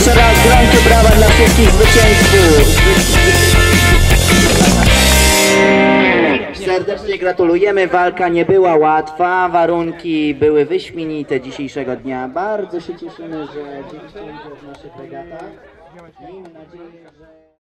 Jeszcze raz gromkie brawa dla wszystkich zwycięzców. Serdecznie gratulujemy. Walka nie była łatwa. Warunki były wyśmienite dzisiejszego dnia. Bardzo się cieszymy, że wzięliście w naszych regatach. Miejmy nadzieję, że...